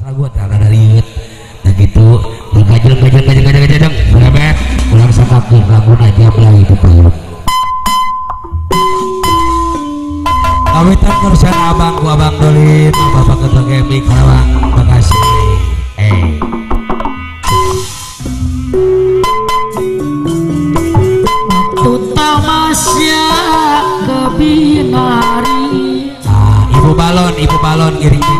gue tara dari itu, gitu gajel gajel gajel gajel gajel dong berapa ulang sama tim lagu aja mulai itu payung kawitan kerjaan abang gua abang dolin bapak ketua gaming karawang. Makasih eh. Tamasya kebinari. Ah, Ibu balon, ibu balon giring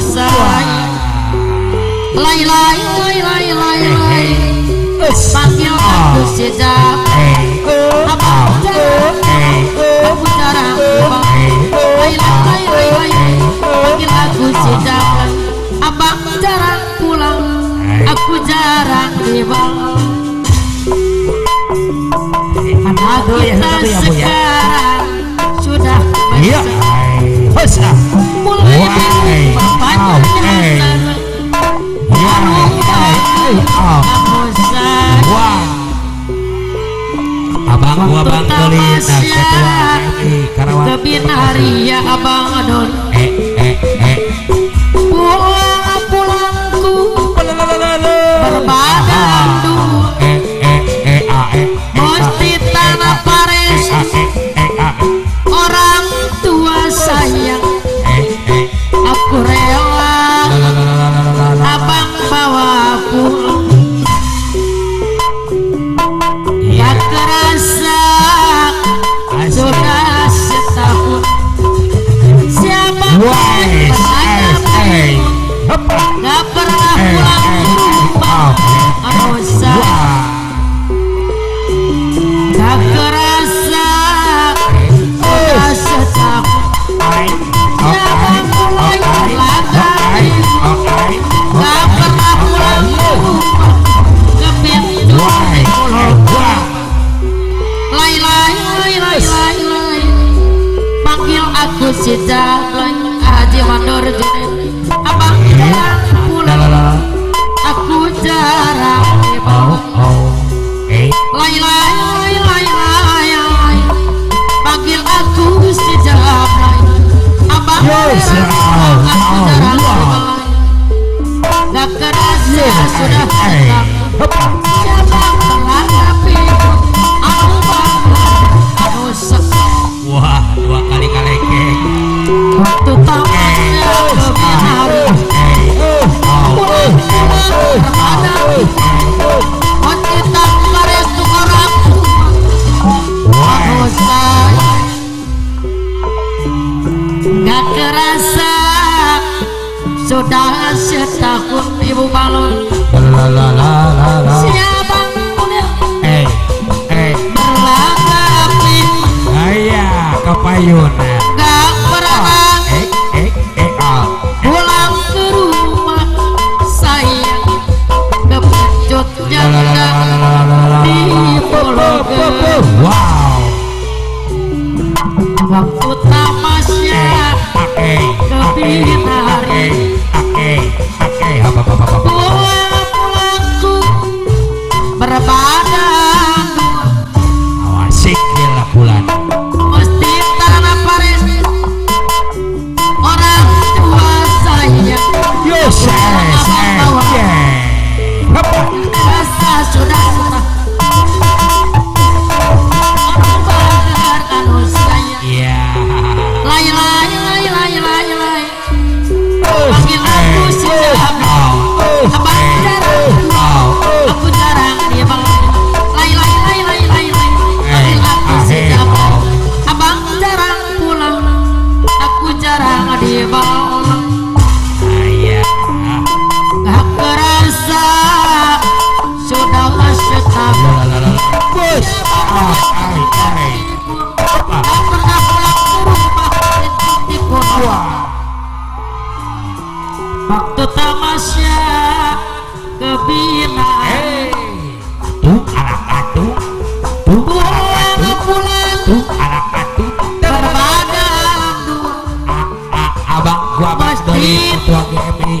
sayang Lai lai lai lai aku sedap Abang Abang jarang pulang Aku jarang pulang Anak kita sekarang Sudah besar Abang gua Bang Kelita, Ketua Karawang. Kebinaria Abang Panggil aku sejak Yes. Oh, oh, oh. Yes. Hey. Hey. Mayon Gua masteri, gua gaming,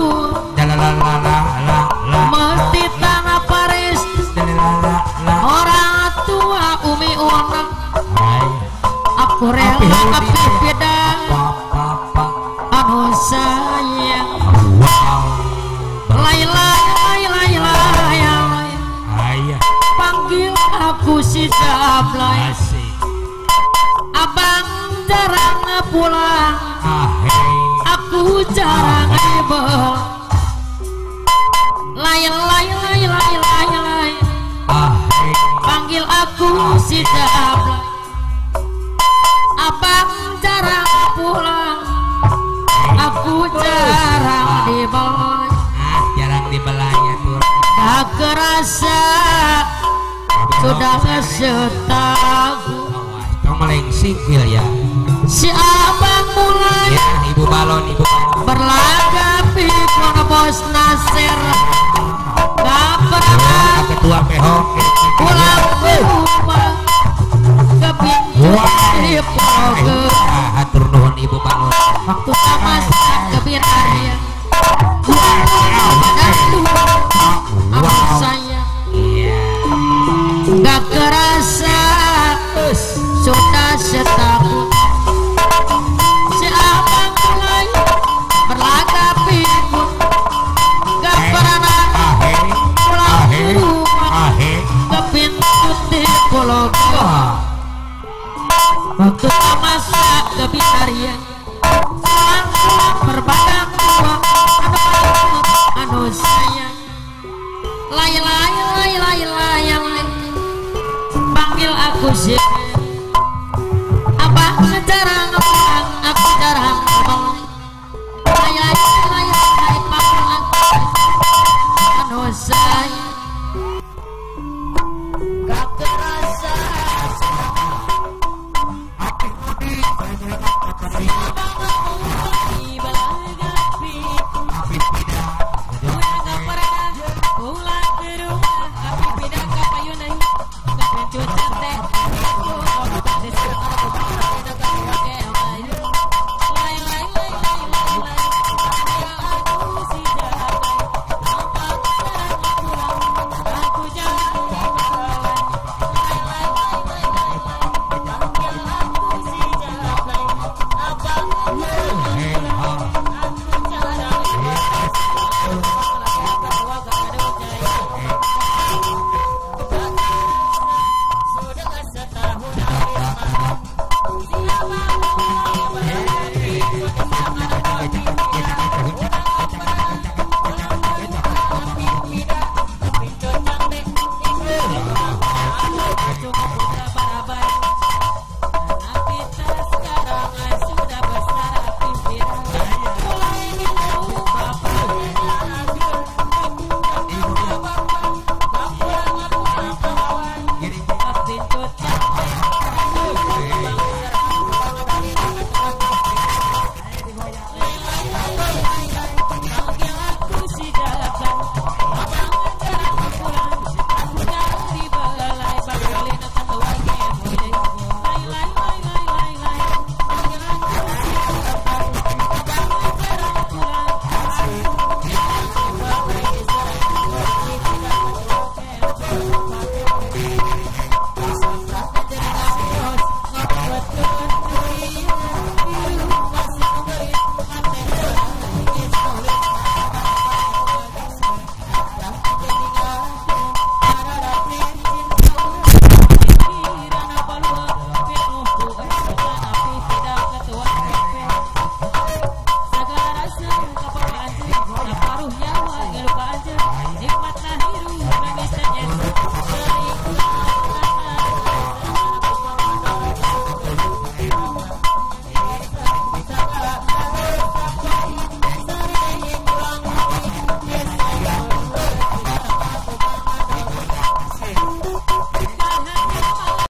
rela api beda Pa pa pa. Anu sayang. Laila Laila. Panggil aku si Sablay. Abang jarang pulang. Aku jarang. Panggil aku si jarang dibel Ah, jarang dibelanya tuh. Tak kerasa Sudah setahu Awas, kamu melengsing Wil ya. Si abang mulai Ya, ibu balon, ibu balon. berlaga pikun bos Nasir Gak pernah Ah, ketua PHO. Sih Abang jarang